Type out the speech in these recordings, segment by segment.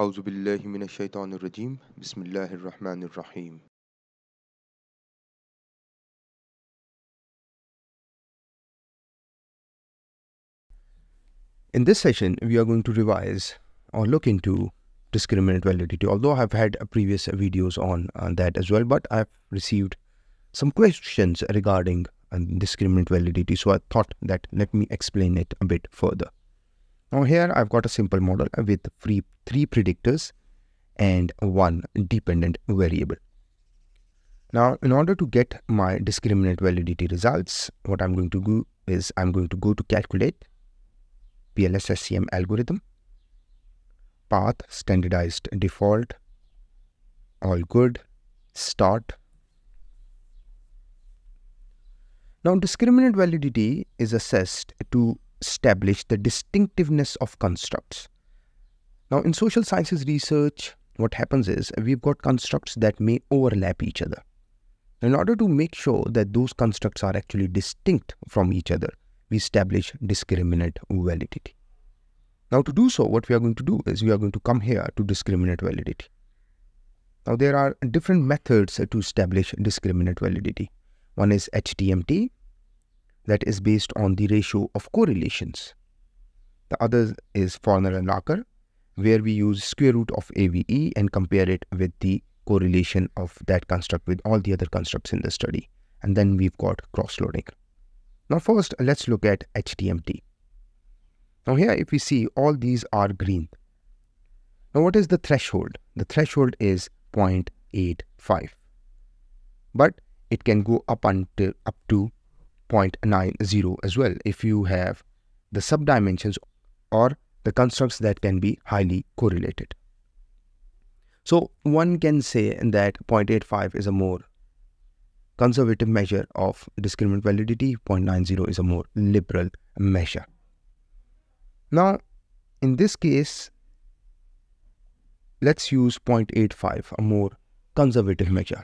أعوذ بالله من الشيطان الرجيم بسم الله الرحمن الرحيم In this session, we are going to revise or look into discriminant validity. Although I've had previous videos on, on that as well, but I've received some questions regarding uh, discriminant validity. So I thought that let me explain it a bit further. Now here I've got a simple model with three, three predictors and one dependent variable. Now, in order to get my discriminant validity results, what I'm going to do is I'm going to go to calculate PLS SEM algorithm, path, standardized default, all good, start. Now, discriminant validity is assessed to establish the distinctiveness of constructs. Now, in social sciences research, what happens is we've got constructs that may overlap each other. In order to make sure that those constructs are actually distinct from each other, we establish discriminant validity. Now to do so, what we are going to do is we are going to come here to discriminant validity. Now there are different methods to establish discriminant validity. One is HTMT, that is based on the ratio of correlations. The other is Fornell and Larcker, where we use square root of AVE and compare it with the correlation of that construct with all the other constructs in the study. And then we've got cross-loading. Now first, let's look at HTMT. Now here, if we see all these are green. Now what is the threshold? The threshold is 0.85. But it can go up until up to 0.90 as well if you have the subdimensions or the constructs that can be highly correlated. So one can say that 0.85 is a more conservative measure of discriminant validity, 0.90 is a more liberal measure. Now, in this case, let's use 0.85, a more conservative measure.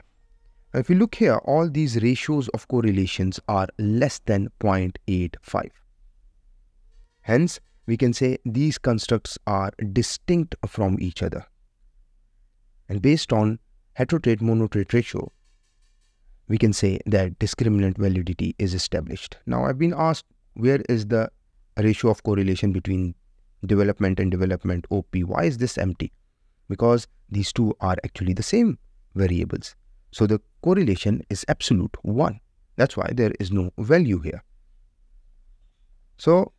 If you look here, all these ratios of correlations are less than 0.85. Hence, we can say these constructs are distinct from each other. And based on heterotrait monotrait ratio, we can say that discriminant validity is established. Now, I've been asked where is the ratio of correlation between development and development OP? Why is this empty? Because these two are actually the same variables. So the correlation is absolute 1. That's why there is no value here. So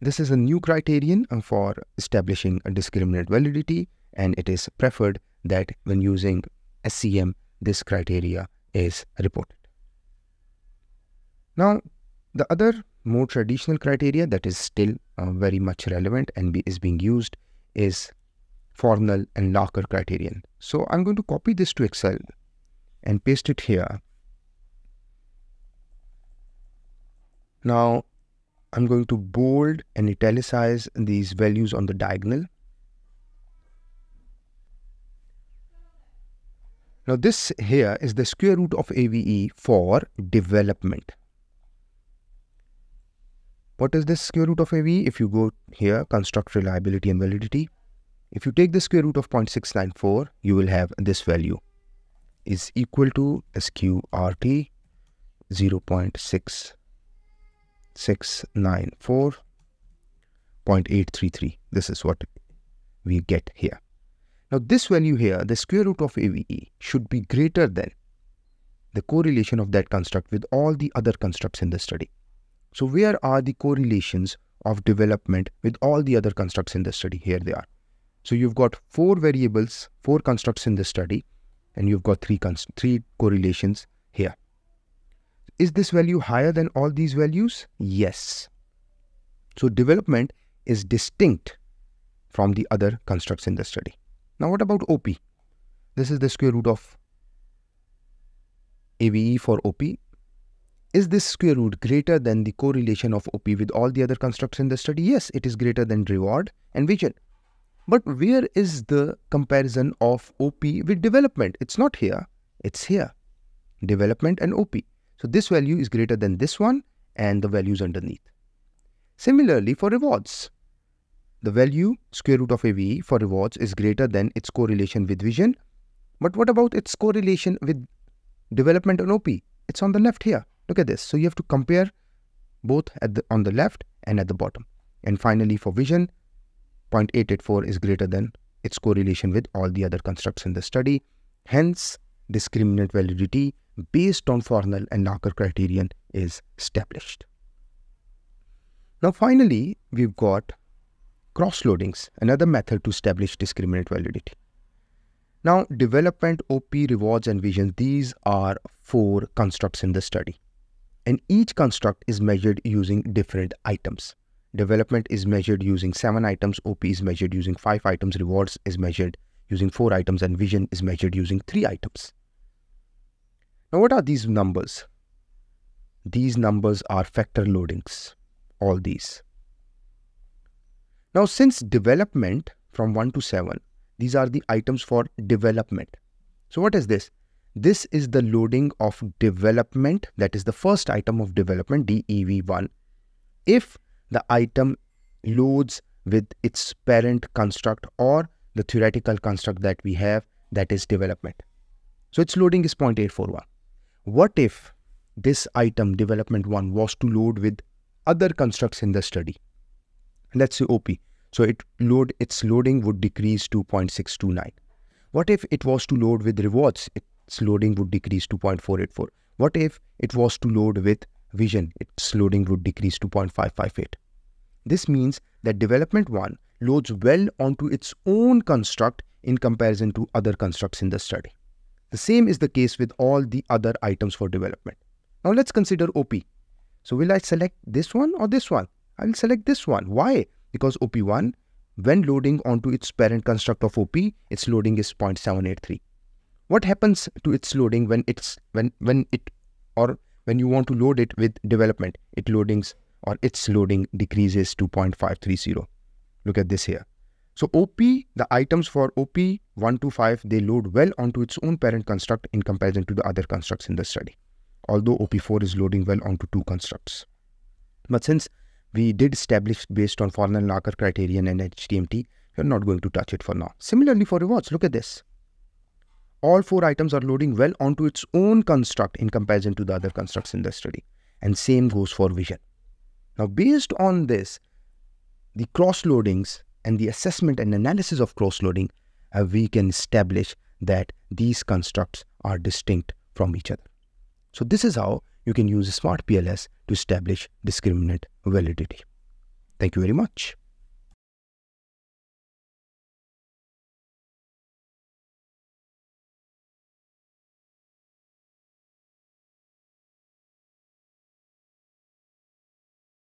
this is a new criterion for establishing a discriminant validity and it is preferred that when using SEM, this criteria is reported. Now, the other more traditional criteria that is still uh, very much relevant and be, is being used is Fornell and Larcker criterion. So I'm going to copy this to Excel and paste it here. Now I'm going to bold and italicize these values on the diagonal Now this here is the square root of AVE for development. What is this square root of AVE? If you go here, construct reliability and validity. If you take the square root of 0.694, you will have this value is equal to SQRT 0.6694.833. This is what we get here. Now this value here, the square root of AVE should be greater than the correlation of that construct with all the other constructs in the study. So where are the correlations of development with all the other constructs in the study? Here they are. So you've got four variables, four constructs in the study, and you've got three, three correlations here. Is this value higher than all these values? Yes. So development is distinct from the other constructs in the study. Now what about OP? This is the square root of AVE for OP. Is this square root greater than the correlation of OP with all the other constructs in the study? Yes, it is greater than reward and vision. But where is the comparison of OP with development? It's not here, it's here. Development and OP. So this value is greater than this one and the values underneath. Similarly for rewards. the value square root of AVE for rewards is greater than its correlation with vision. But what about its correlation with development on OP? It's on the left here. Look at this. So you have to compare both at the, on the left and at the bottom. And finally, for vision, 0.884 is greater than its correlation with all the other constructs in the study. Hence, discriminant validity based on Fornell and Larcker criterion is established. Now finally, we've got cross-loadings, another method to establish discriminant validity. Now, development, OP, rewards, and vision, these are four constructs in the study. And each construct is measured using different items. Development is measured using seven items, OP is measured using five items, rewards is measured using four items, and vision is measured using three items. Now, what are these numbers? These numbers are factor loadings all these. Now, since development from 1 to 7, these are the items for development. So, what is this? This is the loading of development, that is the first item of development, DEV1. If the item loads with its parent construct or the theoretical construct that we have, that is development. So, its loading is 0.841. What if this item, development 1, was to load with other constructs in the study. Let's say OP. So it load its loading would decrease to 0.629. What if it was to load with rewards? Its loading would decrease to 0.484. What if it was to load with vision? Its loading would decrease to 0.558. This means that development 1 loads well onto its own construct in comparison to other constructs in the study. The same is the case with all the other items for development. Now let's consider OP. So will I select this one or this one? I will select this one. Why? Because OP1, when loading onto its parent construct of OP, its loading is 0.783. What happens to its loading when it's when when it or when you want to load it with development? It loadings or its loading decreases to 0.530. Look at this here. So OP, the items for OP 1 to 5, they load well onto its own parent construct in comparison to the other constructs in the study although OP4 is loading well onto two constructs. But since we did establish based on Fornell Larcker criterion and HTMT, we're not going to touch it for now. Similarly for rewards, look at this. All four items are loading well onto its own construct in comparison to the other constructs in the study. And same goes for vision. Now, based on this, the cross loadings and the assessment and analysis of cross loading, uh, we can establish that these constructs are distinct from each other. So this is how you can use Smart PLS to establish discriminant validity. Thank you very much.